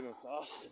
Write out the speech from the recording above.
moving fast.